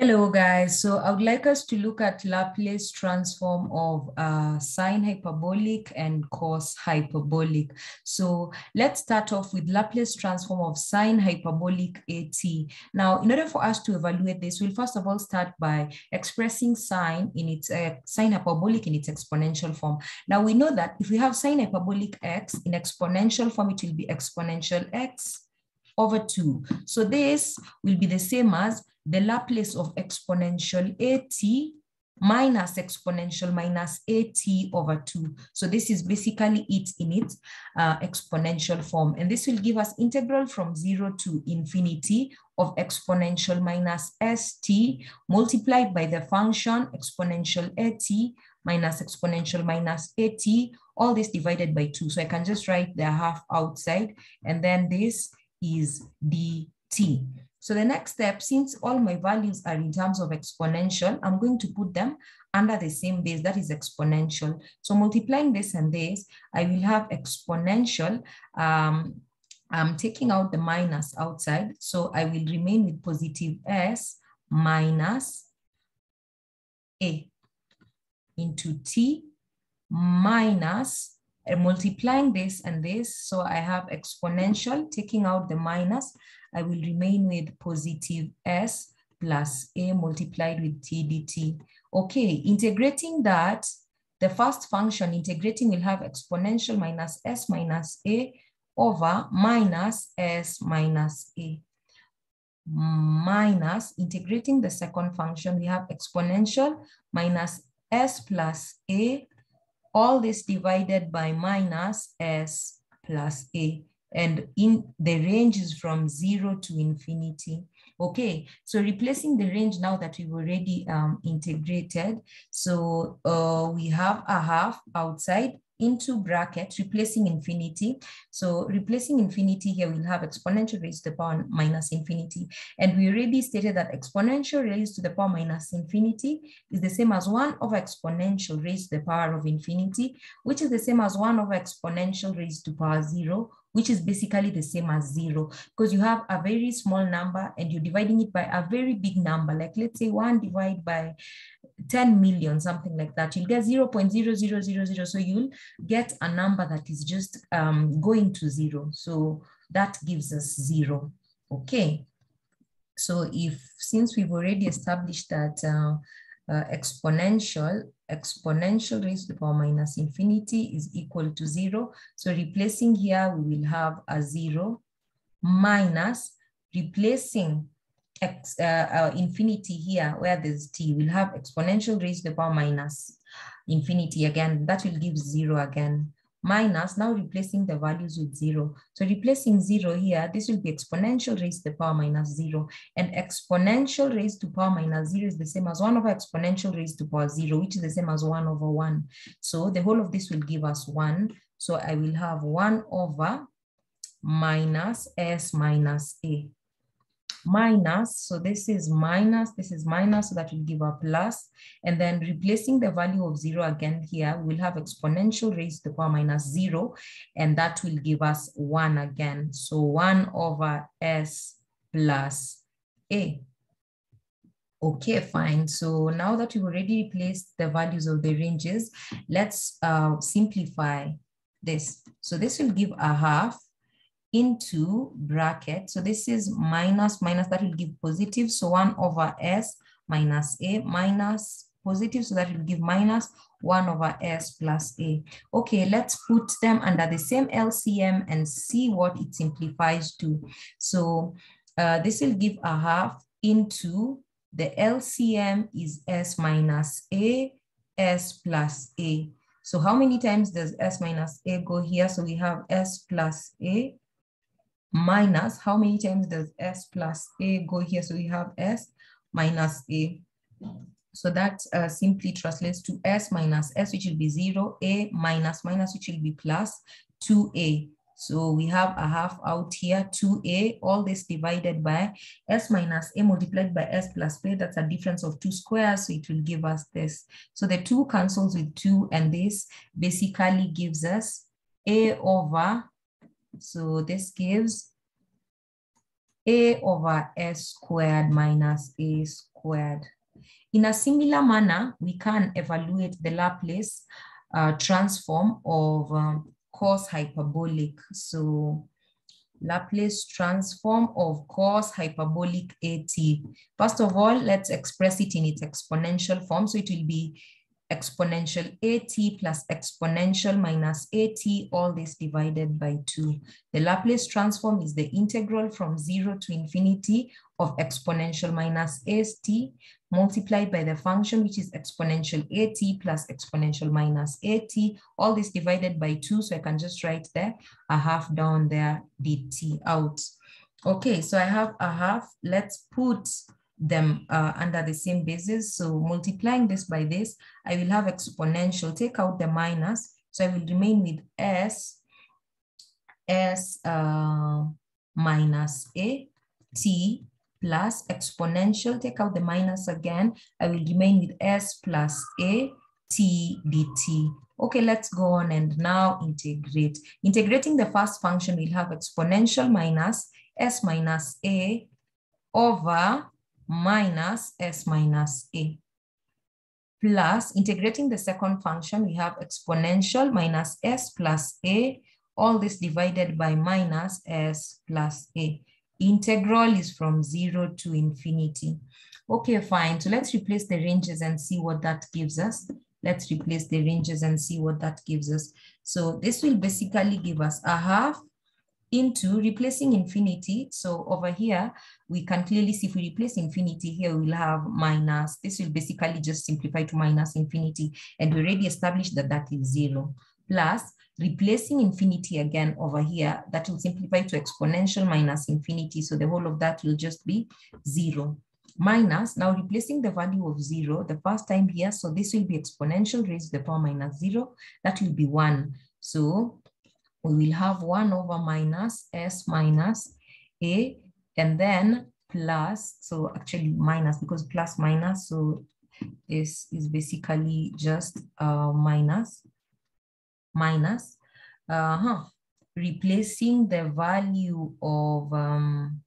Hello guys, so I would like us to look at Laplace transform of uh, sine hyperbolic and cos hyperbolic. So let's start off with Laplace transform of sine hyperbolic AT. Now, in order for us to evaluate this, we'll first of all start by expressing sine in its uh, sine hyperbolic in its exponential form. Now we know that if we have sine hyperbolic x in exponential form, it will be exponential x over 2. So this will be the same as the Laplace of exponential at minus exponential minus at over 2. So this is basically it in its uh, exponential form. And this will give us integral from 0 to infinity of exponential minus st multiplied by the function exponential at minus exponential minus at, all this divided by 2. So I can just write the half outside, and then this is dt. So the next step, since all my values are in terms of exponential, I'm going to put them under the same base, that is exponential. So multiplying this and this, I will have exponential. Um, I'm taking out the minus outside, so I will remain with positive s minus a into t minus multiplying this and this. So I have exponential, taking out the minus, I will remain with positive s plus a multiplied with t dt. Okay, integrating that, the first function integrating will have exponential minus s minus a over minus s minus a minus integrating the second function, we have exponential minus s plus a all this divided by minus s plus a. And in the range is from zero to infinity. Okay, so replacing the range now that we've already um, integrated. So uh, we have a half outside into bracket, replacing infinity. So replacing infinity here, we'll have exponential raised to the power minus infinity. And we already stated that exponential raised to the power minus infinity is the same as 1 over exponential raised to the power of infinity, which is the same as 1 over exponential raised to power 0, which is basically the same as 0, because you have a very small number and you're dividing it by a very big number, like let's say 1 divided by 10 million, something like that. You'll get 0 0.0000. So you'll get a number that is just um, going to zero. So that gives us zero. Okay. So if, since we've already established that uh, uh, exponential, exponential raised to the power minus infinity is equal to zero. So replacing here, we will have a zero minus replacing x, uh, uh, infinity here where there's t, we'll have exponential raised to the power minus infinity again. That will give zero again. Minus, now replacing the values with zero. So replacing zero here, this will be exponential raised to the power minus zero. And exponential raised to power minus zero is the same as one over exponential raised to power zero, which is the same as one over one. So the whole of this will give us one. So I will have one over minus s minus a minus, so this is minus, this is minus, so that will give a plus, and then replacing the value of zero again here, we'll have exponential raised to the power minus zero, and that will give us one again. So one over s plus a. Okay, fine. So now that we've already replaced the values of the ranges, let's uh, simplify this. So this will give a half into bracket. So this is minus, minus, that will give positive. So 1 over s minus a minus positive. So that will give minus 1 over s plus a. Okay, let's put them under the same LCM and see what it simplifies to. So uh, this will give a half into the LCM is s minus a, s plus a. So how many times does s minus a go here? So we have s plus a minus, how many times does s plus a go here? So we have s minus a. So that uh, simply translates to s minus s, which will be zero, a minus minus, which will be plus 2a. So we have a half out here, 2a, all this divided by s minus a multiplied by s plus b. That's a difference of two squares, so it will give us this. So the 2 cancels with 2, and this basically gives us a over so this gives a over s squared minus a squared. In a similar manner, we can evaluate the Laplace uh, transform of um, cos hyperbolic. So Laplace transform of cos hyperbolic AT. First of all, let's express it in its exponential form. So it will be exponential at plus exponential minus at, all this divided by 2. The Laplace transform is the integral from 0 to infinity of exponential minus st multiplied by the function which is exponential at plus exponential minus at, all this divided by 2. So I can just write there a half down there dt out. Okay, so I have a half. Let's put them uh, under the same basis. So multiplying this by this, I will have exponential, take out the minus. So I will remain with s, s uh, minus a, t plus exponential, take out the minus again. I will remain with s plus a, t dt. Okay, let's go on and now integrate. Integrating the first function, we'll have exponential minus s minus a over minus s minus a. Plus, integrating the second function, we have exponential minus s plus a, all this divided by minus s plus a. Integral is from zero to infinity. Okay, fine. So let's replace the ranges and see what that gives us. Let's replace the ranges and see what that gives us. So this will basically give us a half into replacing infinity. So over here, we can clearly see if we replace infinity here, we'll have minus. This will basically just simplify to minus infinity. And we already established that that is zero. Plus, replacing infinity again over here, that will simplify to exponential minus infinity. So the whole of that will just be zero. Minus, now replacing the value of zero the first time here, so this will be exponential raised to the power minus zero, that will be one. So we will have 1 over minus s minus a and then plus, so actually minus because plus minus, so this is basically just uh, minus, minus, uh -huh. replacing the value of, um,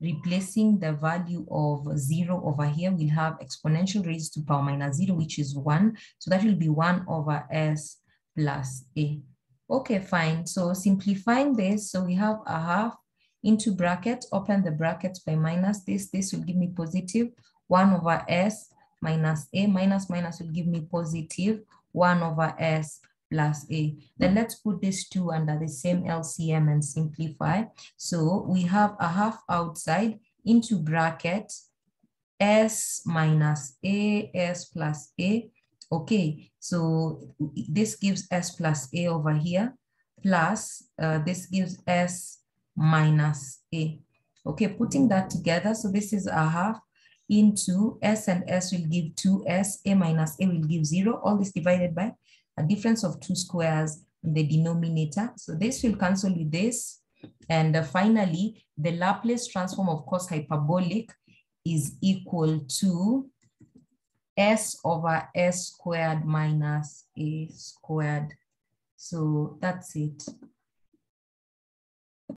replacing the value of zero over here, we'll have exponential raised to power minus zero, which is one. So that will be one over s plus a. Okay, fine. So simplifying this, so we have a half into bracket, open the bracket by minus this. This will give me positive 1 over s minus a minus minus will give me positive 1 over s plus a. Then let's put this 2 under the same LCM and simplify. So we have a half outside into bracket s minus a, s plus a Okay, so this gives s plus a over here, plus uh, this gives s minus a. Okay, putting that together, so this is a half into s and s will give 2s, a minus a will give 0, all this divided by a difference of two squares in the denominator. So this will cancel with this. And uh, finally, the Laplace transform of cos hyperbolic is equal to s over s squared minus a squared. So that's it.